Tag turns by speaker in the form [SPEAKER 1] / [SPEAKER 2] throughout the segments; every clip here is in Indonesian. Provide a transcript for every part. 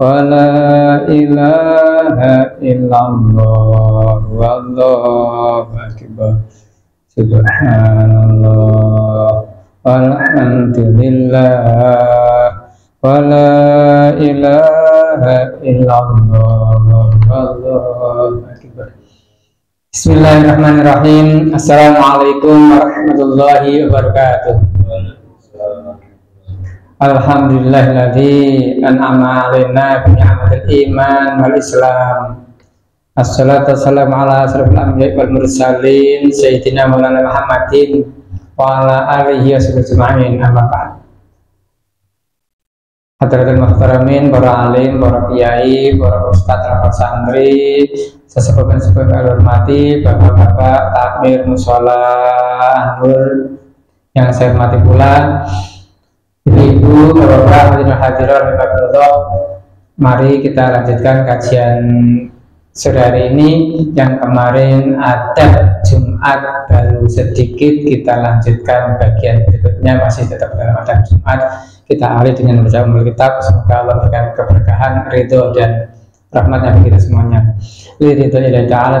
[SPEAKER 1] ولا إله إلا الله والله أكبر سبحان الله والحمد لله ولا إله إلا الله والله أكبر بسم الله الرحمن الرحيم السلام عليكم ورحمة الله وبركاته An'ama alaina bi ni'matil iman wal islam. Assalatu wassalamu ala asrofil anbiya'i wal mursalin sayyidina Maulana Muhammadin wa alihi wa sahbihi amma ba'd. Hadratul muhtaramin, para alim, para kiai, para ustadz, para santri, sesepuh dan sepuh hormati, bapak-bapak, takmir, musola, anur, yang saya hormati pula, Ibu-ibu, bapak-bapak, hadirin hadirat. Mari kita lanjutkan kajian sore hari ini. Yang kemarin ada Jumat baru sedikit kita lanjutkan bagian berikutnya. Masih tetap dalam adab Jumat. Kita awali dengan membaca umul kitab semoga Allah memberikan keberkahan ridho dan rahmatnya bagi kita semuanya. Ridho ilahi ta'ala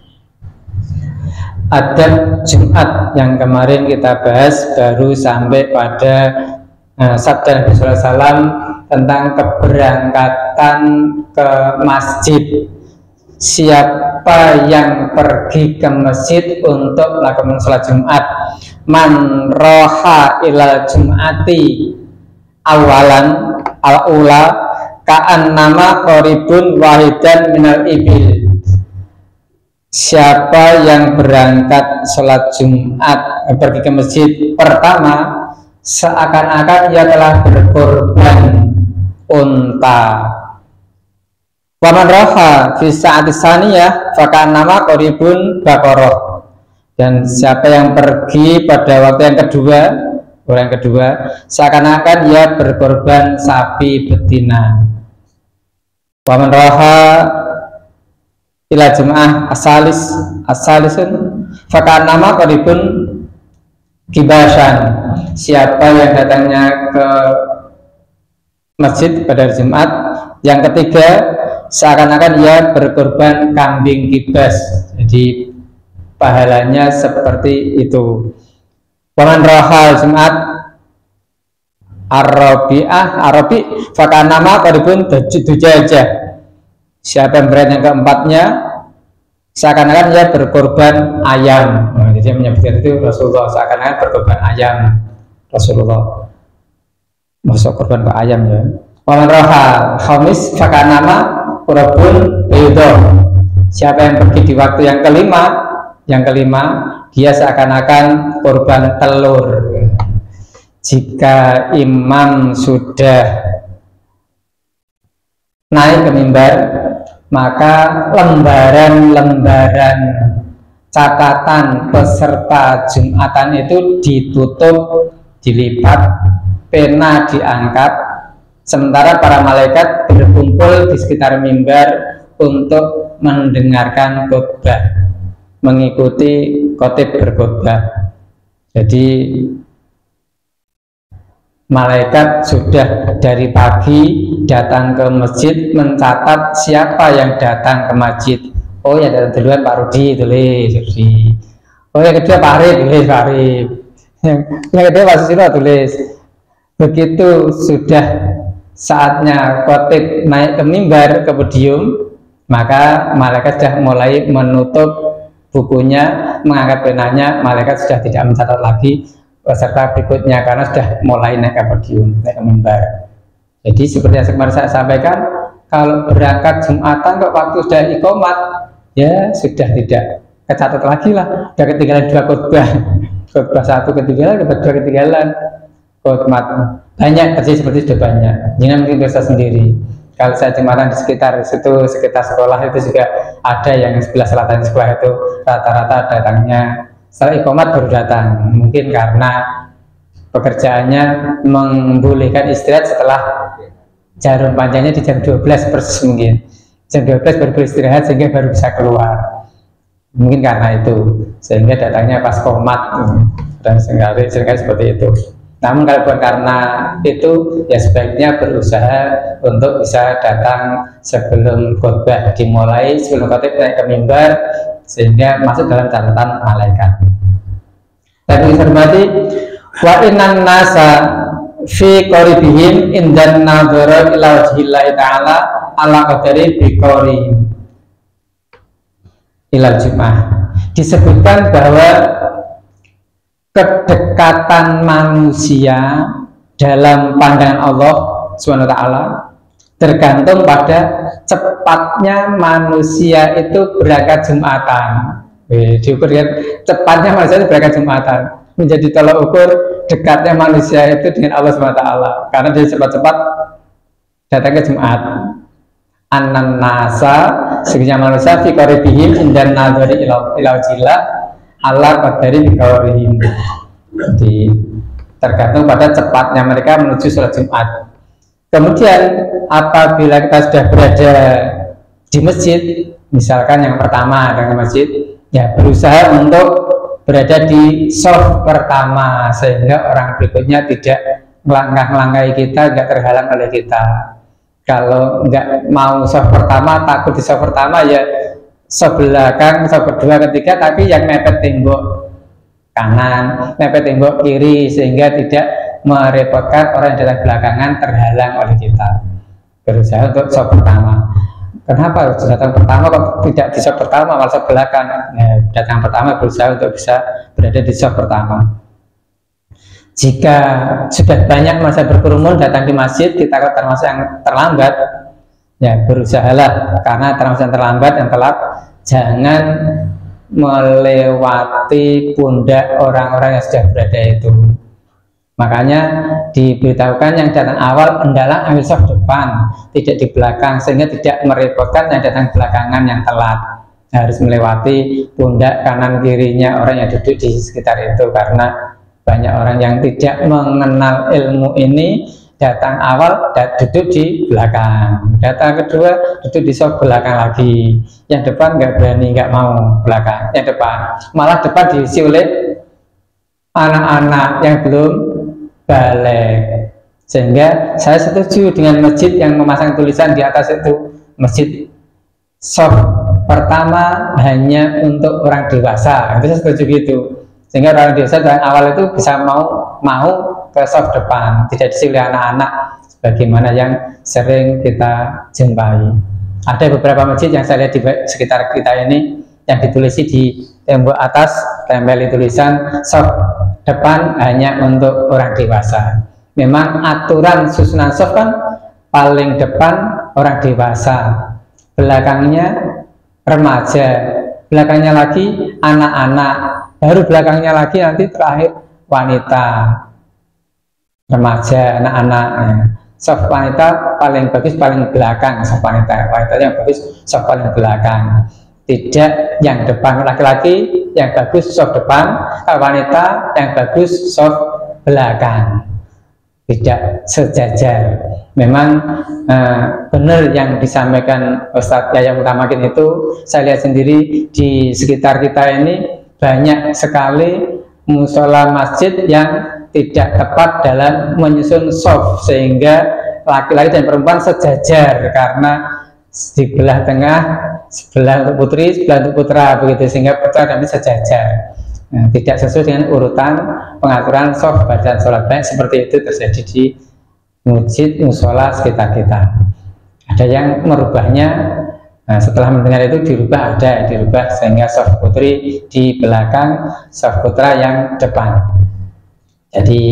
[SPEAKER 1] Adab Jumat yang kemarin kita bahas baru sampai pada uh, sabda Nabi SAW tentang keberangkatan ke masjid. Siapa yang pergi ke masjid untuk melakukan sholat Jumat? Man roha ilal Jumati awalan al ula kaan nama koribun wahidan minal ibil siapa yang berangkat sholat Jumat eh, pergi ke masjid pertama seakan-akan ia telah berkorban unta. Waman roha bisa ya bahkan nama koribun bakoroh dan siapa yang pergi pada waktu yang kedua orang kedua seakan-akan ia berkorban sapi betina. Waman roha ila jemaah asalis asalisun fakar nama kodipun kibasan. Siapa yang datangnya ke masjid pada Jumat? Yang ketiga seakan-akan ia berkorban kambing kibas. Jadi pahalanya seperti itu. Waman rohal Jumat Arabiah Arabi fakar nama kodipun dujajah siapa yang berani yang keempatnya seakan-akan dia berkorban ayam. Nah, jadi menyebutkan itu Rasulullah seakan-akan berkorban ayam. Rasulullah. Masuk korban ke ayam ya? Waman roha khamis nama kurabun bedo siapa yang pergi di waktu yang kelima yang kelima dia seakan-akan korban telur. Jika imam sudah naik ke mimbar maka lembaran-lembaran catatan peserta Jumatan itu ditutup, dilipat, pena diangkat, sementara para malaikat berkumpul di sekitar mimbar untuk mendengarkan khotbah, mengikuti khotib berkhotbah. Jadi malaikat sudah dari pagi datang ke masjid mencatat siapa yang datang ke masjid. Oh ya datang duluan Pak Rudi tulis Rudi. Oh yang kedua Pak Arif tulis Pak Arif. Yang, yang kedua Pak Susilo tulis. Begitu sudah saatnya khotib naik ke mimbar ke podium maka malaikat sudah mulai menutup bukunya mengangkat penanya malaikat sudah tidak mencatat lagi peserta berikutnya karena sudah mulai naik ke podium, naik ke mimbar. Jadi seperti yang kemarin saya sampaikan, kalau berangkat Jumatan kok waktu sudah ikomat, ya sudah tidak kecatat lagi lah. Sudah ketinggalan dua khotbah, khotbah satu ketinggalan, khotbah dua ketinggalan, khotbah banyak terjadi seperti sudah banyak. Ini mungkin bisa sendiri. kalau saya jumatan di sekitar situ sekitar sekolah itu juga ada yang sebelah selatan sekolah itu rata-rata datangnya setelah ikomat baru datang mungkin karena pekerjaannya membolehkan istirahat setelah jarum panjangnya di jam 12 persis mungkin. Jam 12 baru beristirahat sehingga baru bisa keluar. Mungkin karena itu sehingga datangnya pas komat. Dan sering kali, sering kali seperti itu. Namun kalau bukan karena itu ya sebaiknya berusaha untuk bisa datang sebelum khotbah dimulai sebelum khotbah naik ke mimbar sehingga masuk dalam catatan malaikat. Tapi hormati wa inan nasa fi qaribihim indan nadhara ila wajhillahi ta'ala ala qadari bi ila jum'ah. Disebutkan bahwa kedekatan manusia dalam pandangan Allah taala tergantung pada cepatnya manusia itu berangkat Jumatan. diukur kan cepatnya manusia itu berangkat Jumatan menjadi tolak ukur dekatnya manusia itu dengan Allah taala. Karena dia cepat-cepat datang ke Jumat. Anan nasa sekinya manusia fi qaribihim indan nadhari ila ila Allah qadari bikawarihim jadi tergantung pada cepatnya mereka menuju sholat Jumat. Kemudian apabila kita sudah berada di masjid misalkan yang pertama dengan masjid ya berusaha untuk berada di soft pertama sehingga orang berikutnya tidak melangkah-melangkahi kita nggak terhalang oleh kita. Kalau nggak mau soft pertama takut di soft pertama ya sebelakang kedua ketiga tapi yang mepet tembok kanan mepet tembok kiri sehingga tidak merepotkan orang yang datang belakangan terhalang oleh kita. Berusaha untuk sop pertama kenapa datang pertama? Kok tidak di sop pertama malah sop belakang? Nah, datang pertama berusaha untuk bisa berada di sop pertama. Jika sudah banyak masa berkerumun datang di masjid kita termasuk yang terlambat? Ya berusahalah. Karena termasuk yang terlambat yang telat jangan melewati pundak orang-orang yang sudah berada itu makanya diberitahukan yang datang awal hendaklah ambil soft depan tidak di belakang sehingga tidak merepotkan yang datang belakangan yang telat. Harus melewati pundak kanan kirinya orang yang duduk di sekitar itu karena banyak orang yang tidak mengenal ilmu ini datang awal dan duduk di belakang. Datang kedua duduk di soft belakang lagi. Yang depan nggak berani nggak mau belakang yang depan. Malah depan diisi oleh anak-anak yang belum balik. Sehingga saya setuju dengan masjid yang memasang tulisan di atas itu masjid soft pertama hanya untuk orang dewasa. Itu saya setuju gitu. Sehingga orang dewasa dari awal itu bisa mau mau ke soft depan, tidak diisi anak-anak sebagaimana yang sering kita jumpai. Ada beberapa masjid yang saya lihat di sekitar kita ini yang ditulisi di tembok atas tempel tulisan soft depan hanya untuk orang dewasa. Memang aturan susunan soft kan paling depan orang dewasa, belakangnya remaja, belakangnya lagi anak-anak, baru belakangnya lagi nanti terakhir wanita remaja, anak-anak. Soft wanita paling bagus paling belakang soft wanita. Wanita yang bagus soft paling belakang. Tidak yang depan laki-laki yang bagus soft depan, wanita yang bagus soft belakang. Tidak sejajar. Memang eh, benar yang disampaikan Ustadz Yaya Utamakin itu saya lihat sendiri di sekitar kita ini banyak sekali musola masjid yang tidak tepat dalam menyusun soft sehingga laki-laki dan perempuan sejajar karena di belah tengah sebelah untuk putri sebelah untuk putra begitu. Sehingga putra dan sejajar nah, tidak sesuai dengan urutan pengaturan soft bacaan sholat. Baik seperti itu terjadi di masjid musola sekitar kita. Ada yang merubahnya. Nah, setelah mendengar itu dirubah ada dirubah sehingga soft putri di belakang soft putra yang depan. Jadi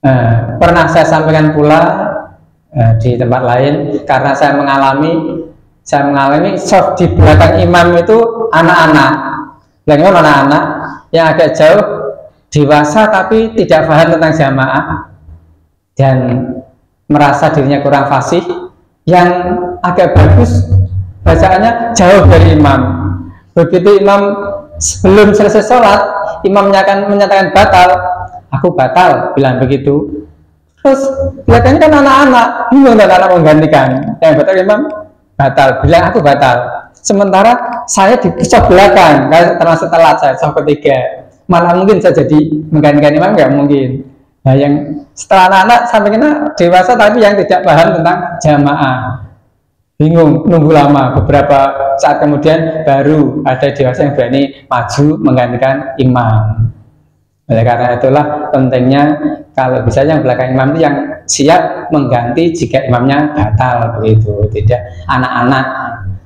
[SPEAKER 1] eh, pernah saya sampaikan pula eh, di tempat lain karena saya mengalami saya mengalami soft di belakang imam itu anak-anak. Belakang anak-anak yang agak jauh dewasa tapi tidak paham tentang jamaah dan merasa dirinya kurang fasih yang agak bagus bacaannya jauh dari imam. Begitu imam sebelum selesai sholat imamnya akan menyatakan batal. Aku batal bilang begitu terus kelihatannya kan anak-anak. Bingung anak-anak menggantikan. Yang batal imam batal. Bilang aku batal. Sementara saya di belakang. Termasuk telat saya soal ketiga. Malah mungkin saya jadi menggantikan imam nggak mungkin. Nah yang setelah anak-anak sampai kena dewasa tapi yang tidak paham tentang jamaah. Bingung nunggu lama. Beberapa saat kemudian baru ada dewasa yang berani maju menggantikan imam oleh karena itulah pentingnya kalau bisa yang belakang imam itu yang siap mengganti jika imamnya batal begitu. Tidak anak-anak.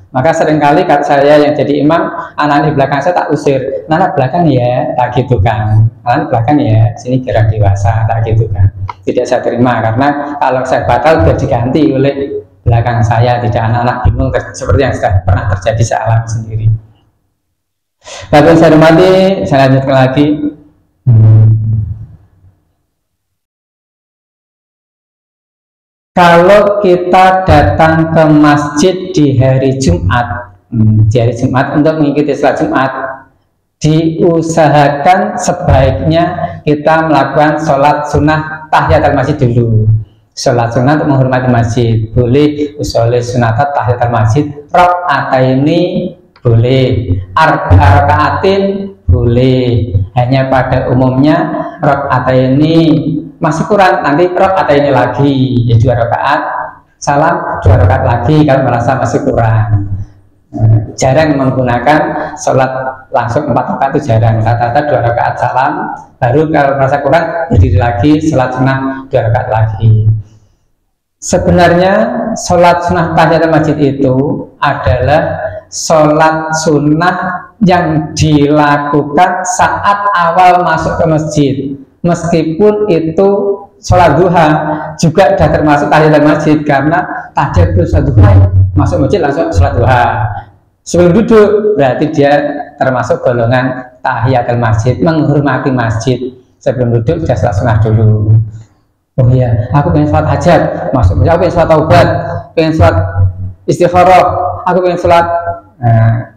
[SPEAKER 1] Maka sering kali kalau saya yang jadi imam anak di belakang saya tak usir. Anak belakang ya tak gitu kan anak belakang ya sini kira dewasa tak gitu kan tidak saya terima karena kalau saya batal sudah diganti oleh belakang saya. Tidak anak-anak bingung seperti yang sudah pernah terjadi saya alami sendiri. Bapak saya hormati, saya lanjutkan lagi kalau kita datang ke masjid di hari Jumat, hmm, di hari Jumat untuk mengikuti sholat Jumat, diusahakan sebaiknya kita melakukan sholat sunnah tahiyat al masjid dulu. Sholat sunnah untuk menghormati masjid. Boleh, usoleh tahiyat al masjid, rok ini boleh, arba rakaatin boleh. Hanya pada umumnya rok ini masih kurang. Nanti rakaat ini lagi. Ya dua rakaat. Salam dua rakaat lagi kalau merasa masih kurang. Jarang menggunakan sholat langsung empat rakaat itu jarang. Rata-rata dua rakaat salam baru kalau merasa kurang berdiri lagi sholat sunnah dua rakaat lagi. Sebenarnya sholat sunnah tahiyatul masjid itu adalah sholat sunnah yang dilakukan saat awal masuk ke masjid. Meskipun itu sholat duha juga sudah termasuk tahiyat masjid karena tahiyat sholat duha masuk masjid langsung sholat duha. Sebelum duduk berarti dia termasuk golongan tahiyat masjid menghormati masjid. Sebelum duduk sudah sholat sunnah dulu. Oh iya aku pengen sholat hajat masuk masjid. Aku pengen sholat taubat pengen sholat istigharah aku pengen sholat nah,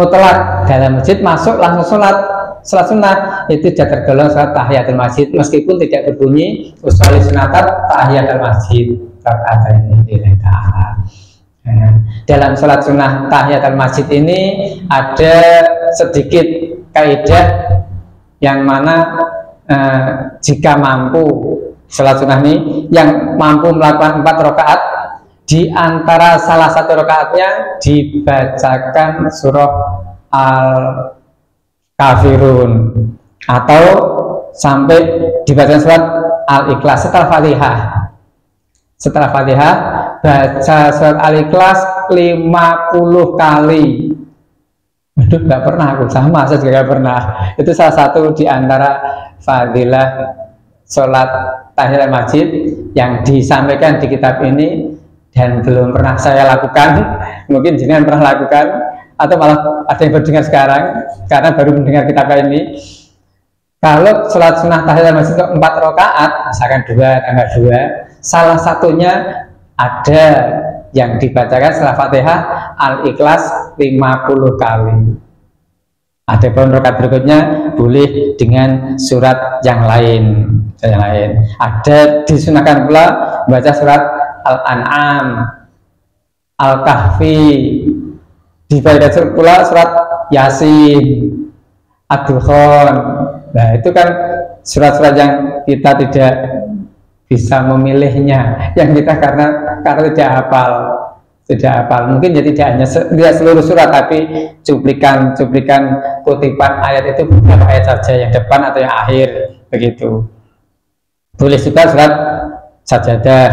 [SPEAKER 1] mutlak. Dalam masjid masuk langsung sholat. Sholat sunnah itu tidak tergolong sholat tahiyatul masjid. Meskipun tidak berbunyi usolli sunatat tahiyatul masjid. Rakaat ini ta'ala dalam sholat sunnah tahiyatul masjid ini ada sedikit kaidah yang mana eh, jika mampu sholat sunnah ini yang mampu melakukan empat rakaat di antara salah satu rakaatnya dibacakan surah al kafirun atau sampai dibaca surat al-ikhlas setelah fatihah. Setelah fatihah baca surat al-ikhlas 50 kali. Aduh, nggak pernah aku. Sama saya juga nggak pernah. Itu salah satu di antara fadilah sholat tahiyat masjid yang disampaikan di kitab ini dan belum pernah saya lakukan. Mungkin jangan pernah lakukan. Atau malah ada yang berdengar sekarang karena baru mendengar kitab ini. Kalau sholat sunnah tahiyat masjid itu empat rakaat misalkan dua tambah dua salah satunya ada yang dibacakan setelah fatihah al-ikhlas 50 kali. Ada pun rakaat berikutnya boleh dengan surat yang lain. Yang lain. Ada disunahkan pula baca surat al-an'am al-kahfi dibaca pula surat Yasin Ad-Dukhan. Nah itu kan surat-surat yang kita tidak bisa memilihnya yang kita karena karena tidak hafal tidak hafal. Mungkin jadi tidak hanya tidak seluruh surat tapi cuplikan cuplikan kutipan ayat itu beberapa ayat saja yang depan atau yang akhir begitu. Boleh juga surat sajadah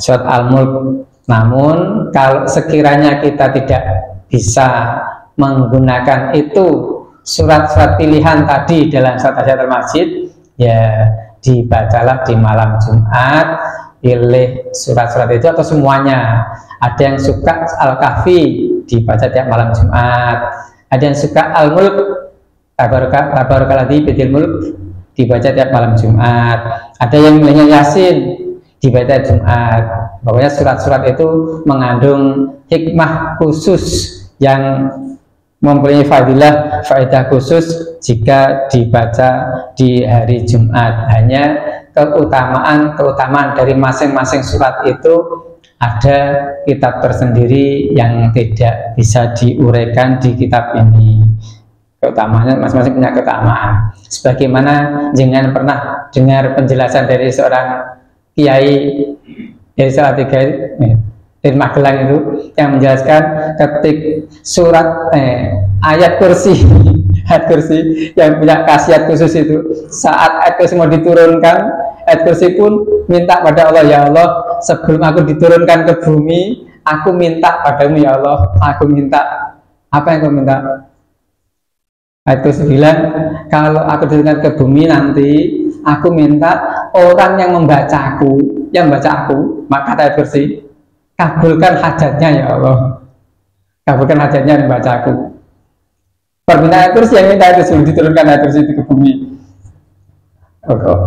[SPEAKER 1] surat al-mulk. Namun kalau sekiranya kita tidak bisa menggunakan itu surat-surat pilihan tadi dalam surat tahiyatul masjid ya dibacalah di malam Jumat pilih surat-surat itu atau semuanya. Ada yang suka Al-Kahfi dibaca tiap malam Jumat. Ada yang suka Al-Mulk Tabarakalladzi Bidil Mulk dibaca tiap malam Jumat. Ada yang milihnya Yasin dibaca Jumat. Pokoknya surat-surat itu mengandung hikmah khusus yang mempunyai fadilah faedah khusus jika dibaca di hari Jumat. Hanya keutamaan keutamaan dari masing-masing surat itu ada kitab tersendiri yang tidak bisa diuraikan di kitab ini. Keutamaannya masing-masing punya keutamaan. Sebagaimana jangan pernah dengar penjelasan dari seorang kiai dari salah tiga dari Magelang itu yang menjelaskan ketik surat eh, ayat kursi ayat kursi yang punya khasiat khusus itu. Saat ayat kursi mau diturunkan ayat kursi pun minta pada Allah ya Allah sebelum aku diturunkan ke bumi aku minta padamu ya Allah aku minta. Apa yang kau minta? Ayat kursi bilang kalau aku diturunkan ke bumi nanti aku minta orang yang membacaku yang membaca aku maka ayat kursi kabulkan hajatnya ya Allah. Kabulkan hajatnya yang baca aku. Permintaan terus yang minta itu sudah diturunkan ayat itu ke bumi.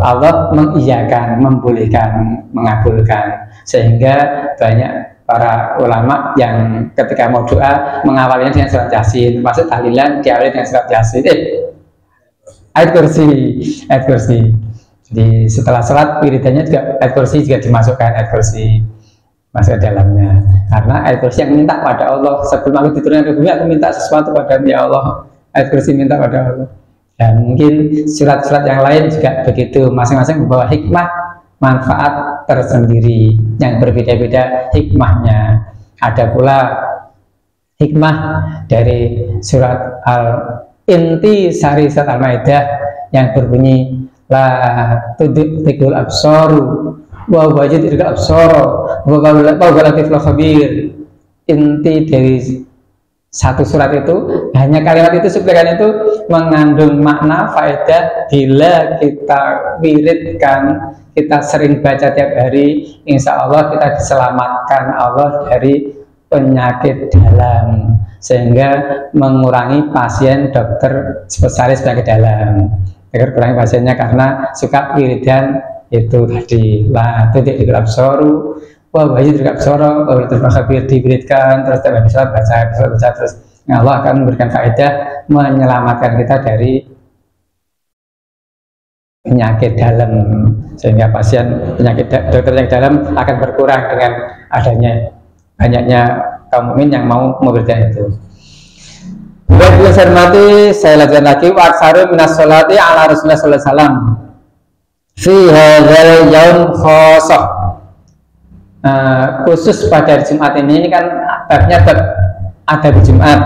[SPEAKER 1] Allah mengiyakan, membolehkan, mengabulkan. Sehingga banyak para ulama yang ketika mau doa mengawalinya dengan surat yasin. Maksud tahlilan diawali dengan surat yasin. Eh, ayat kursi ayat kursi jadi setelah sholat wiridannya juga ayat kursi juga dimasukkan ayat kursi masuk dalamnya. Karena ayat kursi yang minta pada Allah. Sebelum aku diturunkan ke bumi aku minta sesuatu pada ya Allah. Ayat kursi minta pada Allah. Dan mungkin surat-surat yang lain juga begitu. Masing-masing membawa hikmah manfaat tersendiri yang berbeda-beda hikmahnya. Ada pula hikmah dari surat al inti sari surat al-maidah yang berbunyi la tudikul absoru wa wajid irka absoro wa latif khabir. Inti dari satu surat itu hanya kalimat itu sebenarnya itu mengandung makna faedah bila kita wiridkan kita sering baca tiap hari insya Allah kita diselamatkan Allah dari penyakit dalam sehingga mengurangi pasien dokter spesialis penyakit dalam agar kurangi pasiennya karena suka wiridan itu tadi. Lah titik di gelap soru. Wah bayi di gelap soro wah itu khabir diberikan terus tidak bisa baca bisa baca terus Allah akan memberikan faedah menyelamatkan kita dari penyakit dalam. Sehingga pasien penyakit dokter yang dalam akan berkurang dengan adanya banyaknya kaum mukmin yang mau memberikan itu. Baik, saya hormati, saya lanjutkan lagi. Waksaru minas sholati ala Rasulullah sallallahu alaihi fi hadzal yaum khosoh uh, khusus pada Jumat ini, ini kan babnya bab ada di Jumat.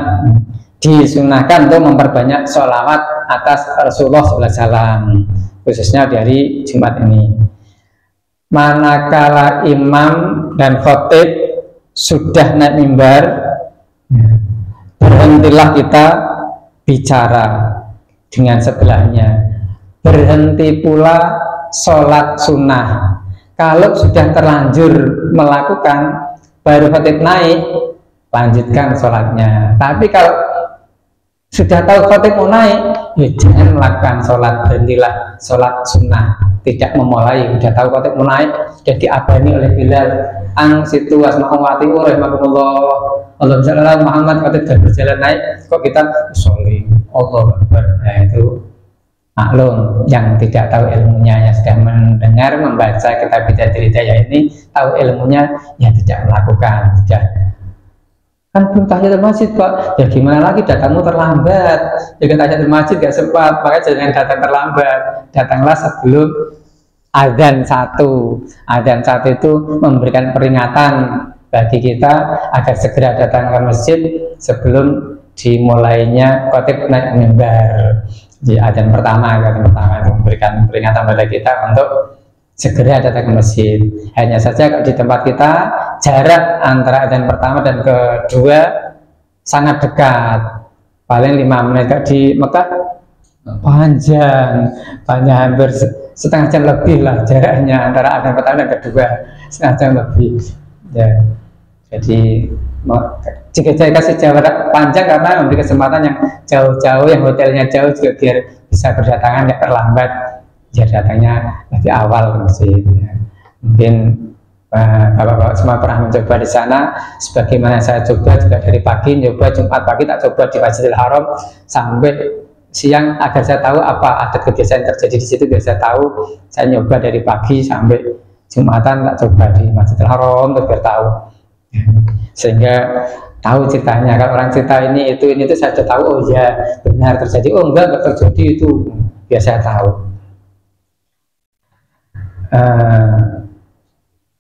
[SPEAKER 1] Disunahkan untuk memperbanyak sholawat atas Rasulullah SAW khususnya dari Jumat ini. Manakala imam dan khotib sudah naik mimbar berhentilah kita bicara dengan sebelahnya. Berhenti pula sholat sunnah. Kalau sudah terlanjur melakukan baru khatib naik lanjutkan sholatnya. Tapi kalau sudah tahu khatib mau naik? Ya jangan melakukan sholat berhentilah sholat sunnah. Tidak memulai sudah tahu khatib mau naik jadi abani oleh Bilal. Ang situ asma'umati rahimahumullah Allah Jalla Muhammad khatib sudah berjalan naik. Kok kita sholat? Allah Akbar. Nah itu maklum yang tidak tahu ilmunya yang sudah mendengar membaca kitab bidah ya ini tahu ilmunya ya tidak melakukan. Tidak kan belum tahiyatul masjid pak. Ya gimana lagi datangmu terlambat? Ya kan tahiyatul masjid gak sempat. Makanya jangan datang terlambat. Datanglah sebelum adzan satu. Adzan satu itu memberikan peringatan bagi kita agar segera datang ke masjid sebelum dimulainya khotib naik mimbar. Di adzan pertama adzan pertama itu memberikan peringatan pada kita untuk segera datang ke masjid. Hanya saja di tempat kita jarak antara adzan pertama dan kedua sangat dekat. Paling lima menit di Mekah panjang, panjang hampir setengah jam lebih lah jaraknya antara adzan pertama dan kedua setengah jam lebih. Ya, jadi jika saya kasih jarak panjang karena memberi kesempatan yang jauh-jauh yang hotelnya jauh juga biar bisa berdatangan tidak terlambat biar datangnya lebih awal ya. mungkin Bapak-bapak semua pernah mencoba di sana. Sebagaimana saya coba juga dari pagi coba Jumat pagi tak coba di Masjidil Haram. Sampai siang agar saya tahu apa adat kebiasaan terjadi di situ biar saya tahu. Saya nyoba dari pagi sampai Jumatan tak coba di Masjidil Haram untuk biar tahu. Sehingga tahu ceritanya. Kalau orang cerita ini itu ini itu saya sudah tahu oh ya benar terjadi. Oh enggak enggak terjadi itu. Biar saya tahu. Uh,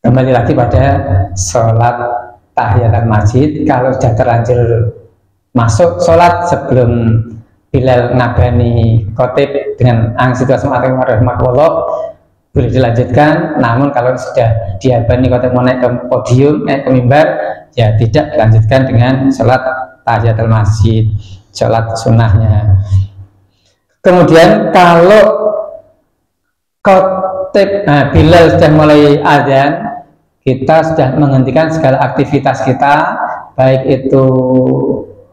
[SPEAKER 1] kembali lagi pada sholat tahiyatul masjid. Kalau sudah terlanjur masuk sholat sebelum Bilal nabani kotip dengan angsitu asma'atim warahmatullah boleh dilanjutkan. Namun kalau sudah diabani kotip mau naik ke podium naik ke mimbar ya tidak dilanjutkan dengan sholat tahiyatul masjid sholat sunnahnya. Kemudian kalau kotip nah, Bilal sudah mulai azan kita sudah menghentikan segala aktivitas kita baik itu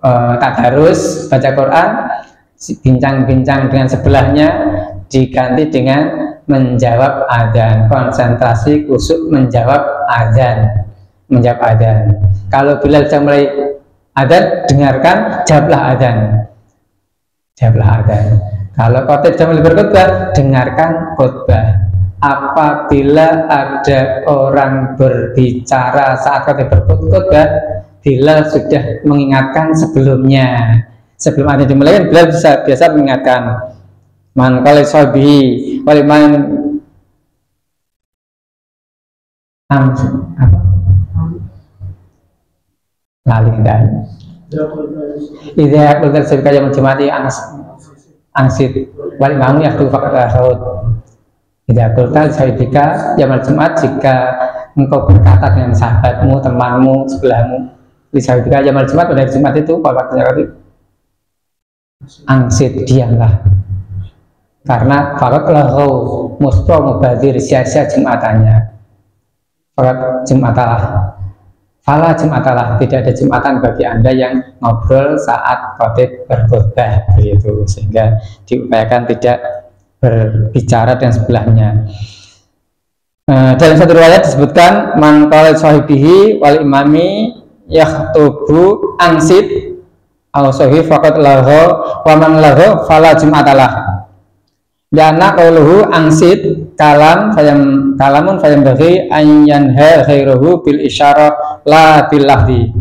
[SPEAKER 1] uh, tadarus baca Quran bincang-bincang dengan sebelahnya diganti dengan menjawab adzan. Konsentrasi kusuk menjawab adzan. Menjawab adzan. Kalau bila sudah mulai adzan dengarkan jawablah adzan. Jawablah adzan. Kalau khotib sudah mulai berkhutbah dengarkan khutbah apabila ada orang berbicara saat kata berkhutbah bila sudah mengingatkan sebelumnya sebelum ada dimulai bila bisa biasa mengingatkan man kali sobi wali man am apa lali dan Ida kultur sebika yang mencemati angsit wali mamu ya tuh fakat tidak kultal sahibika jamal Jumat jika engkau berkata dengan sahabatmu, temanmu, sebelahmu di sahibika jamal Jumat pada Jumat itu pada waktunya tadi angsit diamlah. Karena fakat lahu musto mubadir sia-sia Jumatannya. Fakat Jumatalah. Fala Jumatalah. Tidak ada Jumatan bagi anda yang ngobrol saat khotib berkhutbah begitu. Sehingga diupayakan tidak berbicara dengan sebelahnya. Uh, dalam satu riwayat disebutkan man qala sahibihi wal imami yakhtubu ansit au sahih faqat lahu wa man lahu fala jum'atalah. Dana qauluhu angsit kalam fayam kalamun fayam bagi an yanha khairuhu bil isyarah la bil lahdi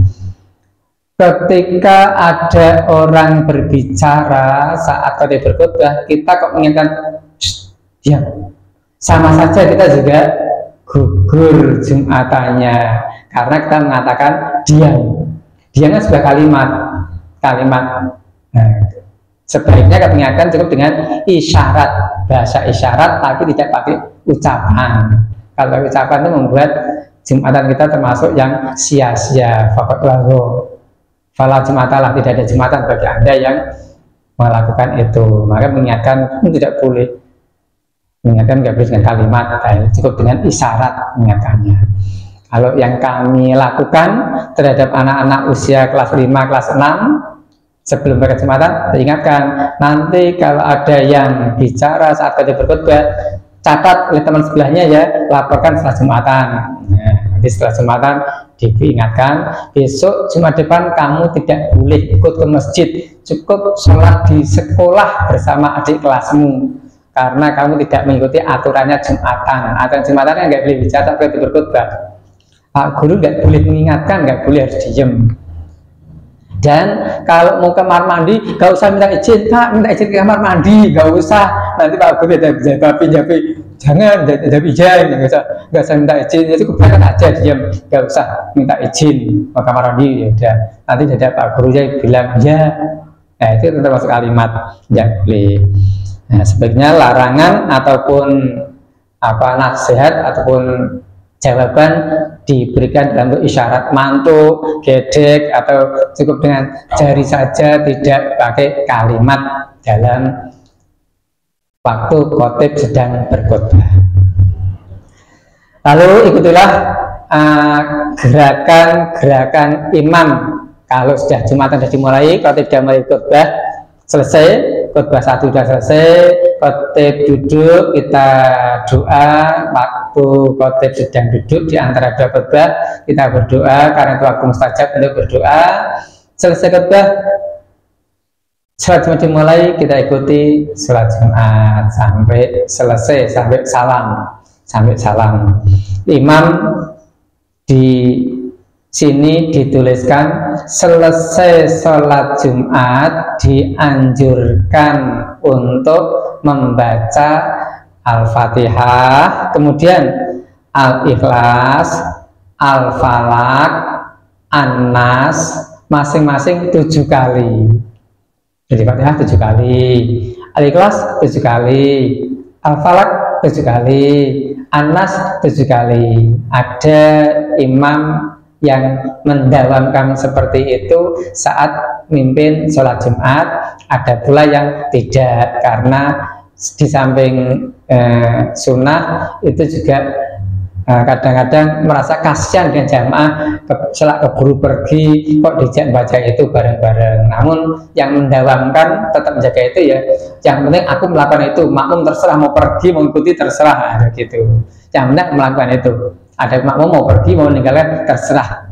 [SPEAKER 1] ketika ada orang berbicara saat tadi berkhutbah kita kok mengingatkan ya sama saja kita juga gugur jumatannya karena kita mengatakan diam. Diamnya sebuah kalimat kalimat nah, sebaiknya kita mengingatkan cukup dengan isyarat bahasa isyarat tapi tidak pakai ucapan. Kalau ucapan itu membuat jumatan kita termasuk yang sia-sia fakot lahu Fala jumatalah tidak ada jumatan bagi anda yang melakukan itu. Maka mengingatkan tidak boleh mengingatkan nggak boleh dengan kalimat, eh, cukup dengan isyarat mengingatkannya. Kalau yang kami lakukan terhadap anak-anak usia kelas 5, kelas 6 sebelum mereka jumatan, ingatkan nanti kalau ada yang bicara saat kerja berkhutbah catat oleh teman sebelahnya ya laporkan setelah jumatan. Nah, nanti setelah jumatan diingatkan besok Jumat depan kamu tidak boleh ikut ke masjid. Cukup sholat di sekolah bersama adik kelasmu. Karena kamu tidak mengikuti aturannya Jumatan. Aturan Jumatan kan nggak boleh bicara tapi berkhutbah Pak guru nggak boleh mengingatkan nggak boleh harus diem. Dan kalau mau kamar mandi gak usah minta izin. Pak minta izin ke kamar mandi. Gak usah nanti pak guru ada jawabi jawabi jangan jadi izin nggak usah nggak usah minta izin. Itu kebanyakan aja diam. Nggak usah minta izin. Ke kamar mandi ya udah. Nanti ada pak guru ya bilang ya. Nah itu termasuk kalimat. Yang boleh. Nah sebaiknya larangan ataupun apa nasihat ataupun jawaban diberikan dalam bentuk isyarat mantu, gedek atau cukup dengan jari saja tidak pakai kalimat dalam waktu khotib sedang berkhutbah. Lalu ikutilah uh, gerakan-gerakan uh, imam. Kalau sudah Jumatan sudah dimulai, khotib sudah mulai khutbah selesai, khutbah satu sudah selesai, khotib duduk, kita doa, waktu khotib sedang duduk di antara dua khutbah kita berdoa. Karena itu waktu mustajab untuk berdoa. Selesai khutbah Sholat Jumat dimulai kita ikuti sholat Jumat sampai selesai sampai salam sampai salam. Imam di sini dituliskan selesai sholat Jumat dianjurkan untuk membaca Al-Fatihah, kemudian Al-Ikhlas, Al-Falak, An-Nas masing-masing tujuh kali jadi Fatihah tujuh kali, Al-Ikhlas tujuh kali, Al-Falak tujuh kali, Anas tujuh kali. Ada imam yang mendawamkan seperti itu saat mimpin sholat Jumat, ada pula yang tidak karena di samping eh, sunnah itu juga kadang-kadang merasa kasihan dengan jamaah ke, selak keburu pergi kok dijak baca itu bareng-bareng. Namun yang mendawamkan tetap menjaga itu ya yang penting aku melakukan itu. Makmum terserah mau pergi mau ikuti terserah. Gitu. Yang penting melakukan itu. Ada makmum mau pergi mau meninggalkan terserah.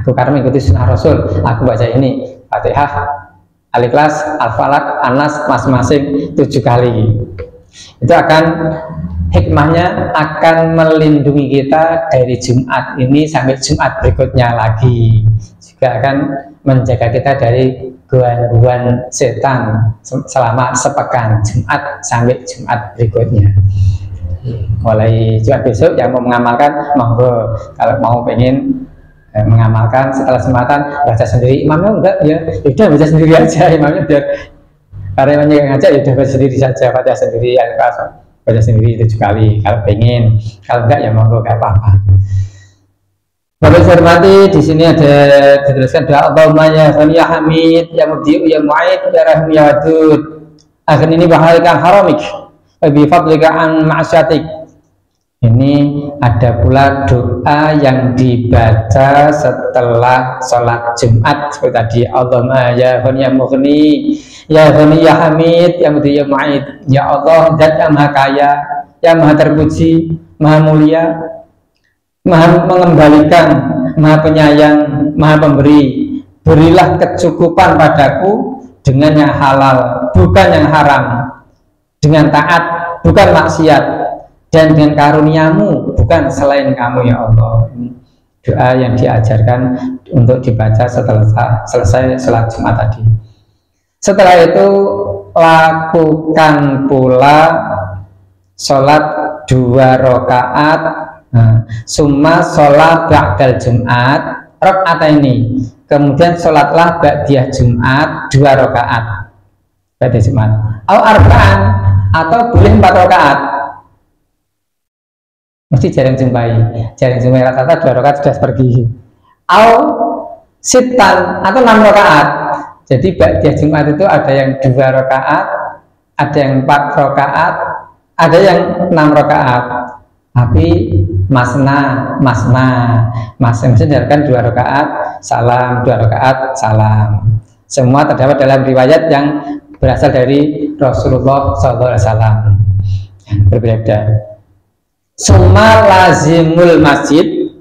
[SPEAKER 1] Aku karena mengikuti sunnah rasul aku baca ini. Fatihah al-ikhlas al-falak anas masing-masing tujuh kali. Itu akan hikmahnya akan melindungi kita dari Jumat ini sampai Jumat berikutnya lagi. Juga akan menjaga kita dari gangguan setan selama sepekan Jumat sampai Jumat berikutnya. Mulai Jumat besok yang mau mengamalkan monggo. Kalau mau pengen eh, mengamalkan setelah sematan baca sendiri. Imamnya enggak ya. Udah baca sendiri aja. Imamnya biar karena yang ngajak ya udah baca sendiri saja. Baca sendiri al baca sendiri tujuh kali kalau pengen. Kalau enggak ya monggo gak apa-apa. Bapak hormati di sini ada dituliskan doa Allahumma ya Ghani ya Hamid ya Mubdi'u ya Mu'aid ya Rahim ya Wadud. Akhir ini bahalikan haramik Bi fadlika an ma'asyatik. Ini ada pula doa yang dibaca setelah sholat Jumat. Seperti tadi Allahumma ya Ghani ya Mughni Ya Ghani Ya Hamid Ya Mudi Ya Mu'id Ya Allah Zat yang Maha Kaya Yang Maha Terpuji Maha Mulia Maha Mengembalikan Maha Penyayang Maha Pemberi. Berilah kecukupan padaku Dengan yang halal Bukan yang haram. Dengan taat Bukan maksiat. Dan dengan karuniamu Bukan selain kamu ya Allah. Doa yang diajarkan untuk dibaca setelah selesai sholat Jumat tadi. Setelah itu lakukan pula sholat dua rakaat. Nah, summa sholat ba'dal Jumat rakaat ini. Kemudian sholatlah ba'diyah Jumat dua rakaat. Ba'diyah Jumat. Atau arba'an atau boleh empat rakaat. Mesti jarang jumpai. Jarang jumpai rata-rata dua rakaat sudah pergi. Au sitan atau enam rakaat jadi ba'diyah Jumat itu ada yang dua rakaat, ada yang empat rakaat, ada yang enam rakaat. Tapi masna, masna, masing kan dua rakaat, salam, dua rakaat, salam. Semua terdapat dalam riwayat yang berasal dari Rasulullah SAW. Berbeda. Semua lazimul masjid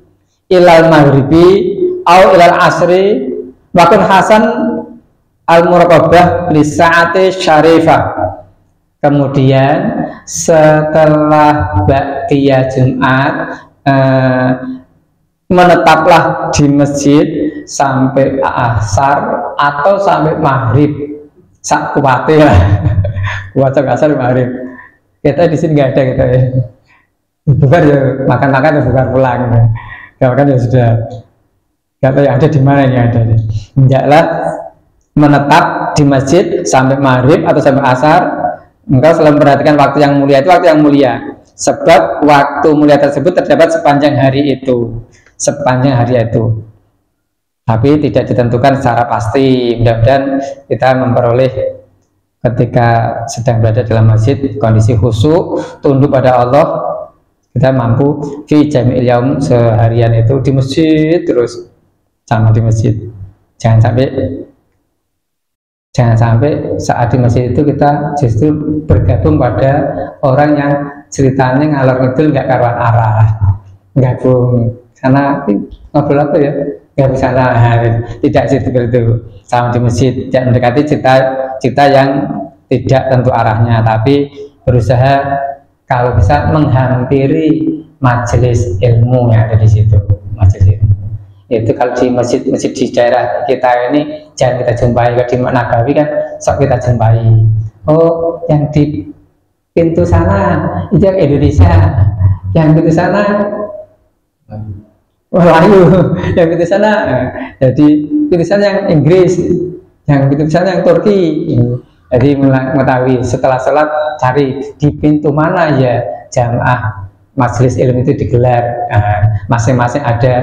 [SPEAKER 1] ilal maghribi au ilal asri wakun hasan al-muraqabah li sa'ati syarifah. Kemudian setelah baktia Jumat eh, menetaplah di masjid sampai asar atau sampai maghrib. Sak kuwate lah. Kuwate asar maghrib. Kita di sini nggak ada gitu ya. Bukan ya makan-makan ya bukan pulang. Ya makan ya sudah. Tahu yang ada di mana yang ada. Enggaklah menetap di masjid sampai maghrib atau sampai asar engkau selalu memperhatikan waktu yang mulia. Itu waktu yang mulia. Sebab waktu mulia tersebut terdapat sepanjang hari itu. Sepanjang hari itu. Tapi tidak ditentukan secara pasti. Mudah-mudahan kita memperoleh ketika sedang berada dalam masjid kondisi khusyuk tunduk pada Allah kita mampu fi jami'il yaum seharian itu di masjid terus. Sama di masjid. Jangan sampai Jangan sampai saat di masjid itu kita justru bergabung pada orang yang ceritanya ngalor ngidul nggak karuan arah gabung sana ngobrol apa ya? Nggak bisa nah, tidak sih itu. Sama di masjid tidak mendekati cerita cerita yang tidak tentu arahnya. Tapi berusaha kalau bisa menghampiri majelis ilmu yang ada di situ majelis ilmu itu kalau di masjid masjid di daerah kita ini jangan kita jumpai kalau di Nagawi kan sok kita jumpai. Oh yang di pintu sana itu yang Indonesia. Yang pintu sana. Melayu yang pintu sana. Jadi pintu sana yang Inggris. Yang pintu sana yang Turki. Jadi mengetahui setelah sholat cari di pintu mana ya jamaah. Majelis ilmu itu digelar. Masing-masing nah, ada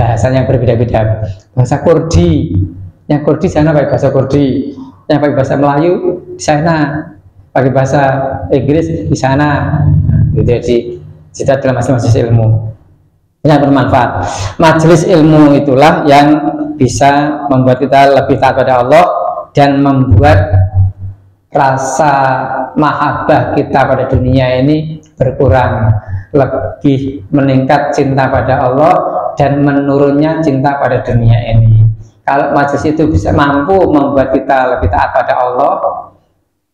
[SPEAKER 1] bahasanya yang berbeda-beda. Bahasa Kurdi. Yang Kurdi sana pakai bahasa Kurdi. Yang pakai bahasa Melayu di sana pakai bahasa Inggris di sana jadi kita dalam majelis ilmu. Yang bermanfaat. Majelis ilmu itulah yang bisa membuat kita lebih taat pada Allah dan membuat rasa mahabbah kita pada dunia ini berkurang lebih meningkat cinta pada Allah dan menurunnya cinta pada dunia ini. Kalau majelis itu bisa mampu membuat kita lebih taat pada Allah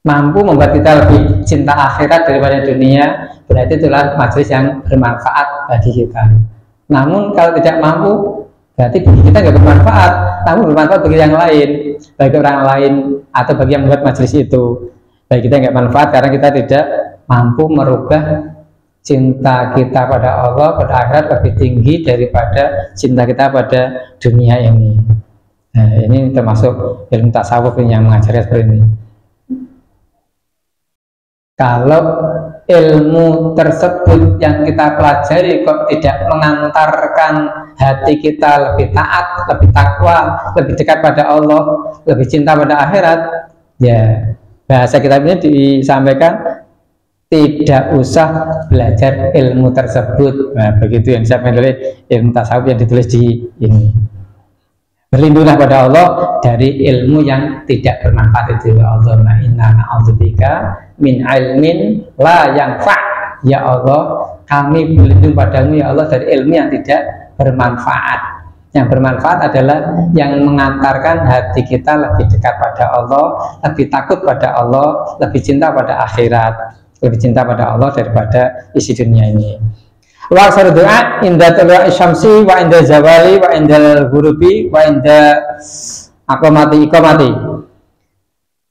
[SPEAKER 1] mampu membuat kita lebih cinta akhirat daripada dunia berarti itulah majelis yang bermanfaat bagi kita. Namun kalau tidak mampu berarti bagi kita nggak bermanfaat. Namun bermanfaat bagi yang lain bagi orang lain atau bagi yang membuat majelis itu. Bagi kita nggak manfaat karena kita tidak mampu merubah cinta kita pada Allah pada akhirat lebih tinggi daripada cinta kita pada dunia ini. Nah, ini termasuk ilmu tasawuf yang mengajarkan seperti ini. Kalau ilmu tersebut yang kita pelajari kok tidak mengantarkan hati kita lebih taat, lebih takwa, lebih dekat pada Allah, lebih cinta pada akhirat, ya bahasa kita ini disampaikan tidak usah belajar ilmu tersebut. Nah, begitu yang disampaikan oleh ilmu tasawuf yang ditulis di ini. Berlindunglah pada Allah dari ilmu yang tidak bermanfaat itu. Ya Allah, inna na'udzubika min ilmin la yang fa ya Allah kami berlindung padamu ya Allah dari ilmu yang tidak bermanfaat yang bermanfaat adalah yang mengantarkan hati kita lebih dekat pada Allah lebih takut pada Allah lebih cinta pada akhirat lebih cinta pada Allah daripada isi dunia ini. Wa doa inda tulu'i syamsi wa inda zawali wa inda gurubi wa inda akomati ikomati.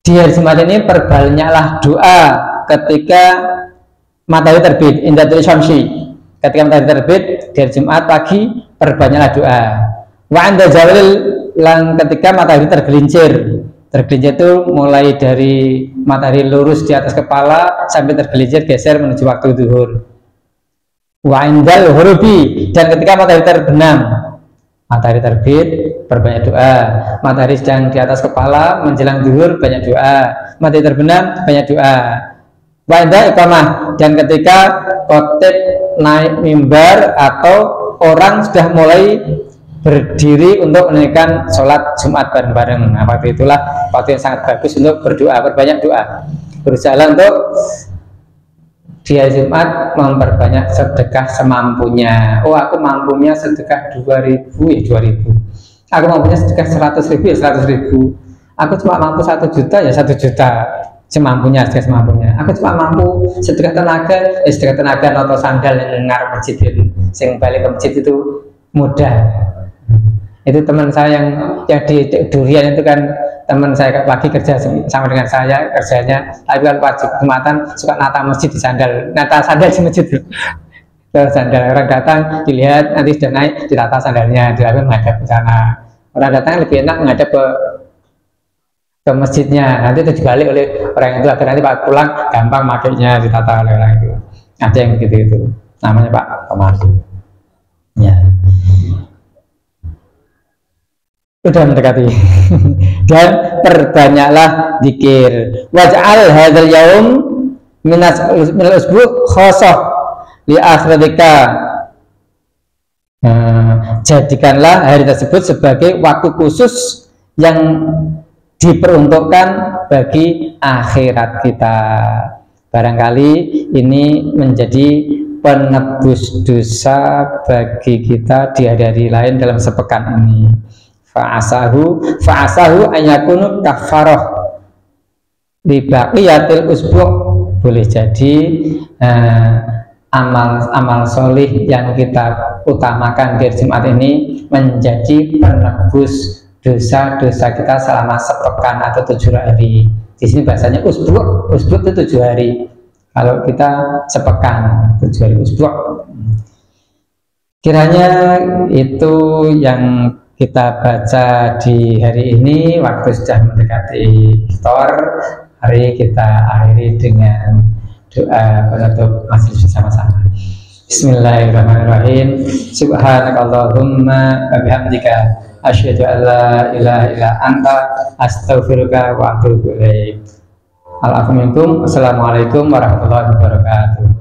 [SPEAKER 1] Di hari Jumat ini perbanyaklah doa ketika matahari terbit indatul syamsi. Ketika matahari terbit di hari Jumat pagi perbanyaklah doa. Wa anda zawalil lang ketika matahari tergelincir tergelincir itu mulai dari matahari lurus di atas kepala sampai tergelincir geser menuju waktu duhur wa indal hurubi. Dan ketika matahari terbenam matahari terbit berbanyak doa. Matahari sedang di atas kepala menjelang duhur banyak doa. Matahari terbenam banyak doa. Wa'inda iqamah. Dan ketika khotib naik mimbar atau orang sudah mulai berdiri untuk menaikkan sholat Jumat bareng-bareng nah waktu itulah waktu yang sangat bagus untuk berdoa berbanyak doa berusaha untuk dia Jumat memperbanyak sedekah semampunya. Oh, aku mampunya sedekah 2000 ya 2000. Aku mampunya sedekah 100 ribu ya 100 ribu. Aku cuma mampu satu juta ya satu juta semampunya sedekah semampunya. Aku cuma mampu sedekah tenaga ya sedekah tenaga noto sandal yang ngarep masjid. Sing balik ke masjid itu mudah. Itu teman saya yang yang di durian itu kan teman saya pagi kerja sama dengan saya kerjanya. Tapi kan wajib jumatan suka nata masjid di sandal nata sandal di masjid. Terus sandal orang datang dilihat nanti sudah naik ditata sandalnya dilakukan menghadap ke sana. Orang datang lebih enak menghadap ke ke masjidnya. Nanti itu dibalik oleh orang itu agar nanti pak pulang gampang makainya ditata oleh orang itu. Ada yang begitu itu. Namanya pak Komar ya sudah mendekati. Dan perbanyaklah dikir waj'al hadzal yaum minas minal usbu khosoh li akhiratika nah, jadikanlah hari tersebut sebagai waktu khusus yang diperuntukkan bagi akhirat kita. Barangkali ini menjadi penebus dosa bagi kita di hari-hari lain dalam sepekan ini fa'asahu fa'asahu ayakunu kafaroh. Libaqiyatil usbu' boleh jadi eh, amal amal solih yang kita utamakan di Jumat ini menjadi penebus dosa-dosa kita selama sepekan atau tujuh hari. Di sini bahasanya usbu' usbu' itu tujuh hari. Kalau kita sepekan tujuh hari usbu' kiranya itu yang kita baca di hari ini waktu sudah mendekati iftar. Hari kita akhiri dengan doa penutup masjid bersama-sama. Bismillahirrahmanirrahim. Subhanakallahumma wa bihamdika asyhadu an la ilaha anta astaghfiruka wa atubu ilaik. Assalamualaikum warahmatullahi wabarakatuh